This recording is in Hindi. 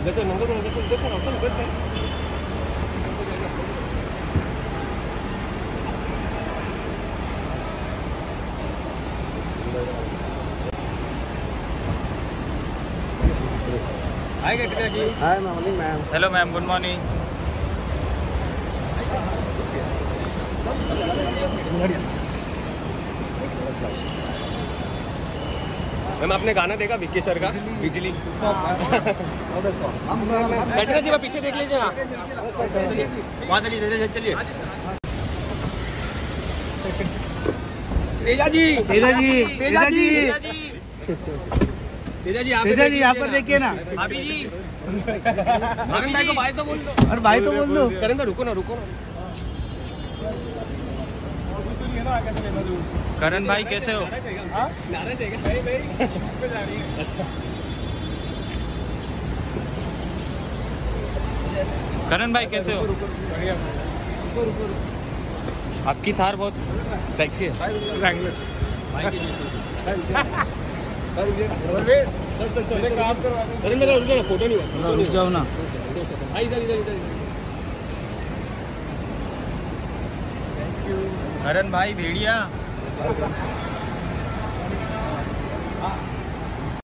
इधर से नंबर इधर से इधर से रास्ता इधर से hi Kataria ji hi morning ma'am hello ma'am good morning ma'am आपने गाना देखा विक्की सर का? बिजली। कटरिया जी पीछे देख लीजिए वहाँ चलिए चलिए चलिए। तेजा जी। तेजा जी तेजा जी। तेजा जी। आप तेजा जी यहाँ पर देखिए ना। भाभी जी। भाभी भाई को भाई तो बोल दो अरे भाई तो बोल दो करें तो रुको ना रुको ना करण भाई कैसे हो? है करण भाई कैसे हो? आपकी थार बहुत सेक्सी है। ना फ़ोटो नहीं जाओ ना। आई इधर इधर इधर। करण भाई भेड़िया।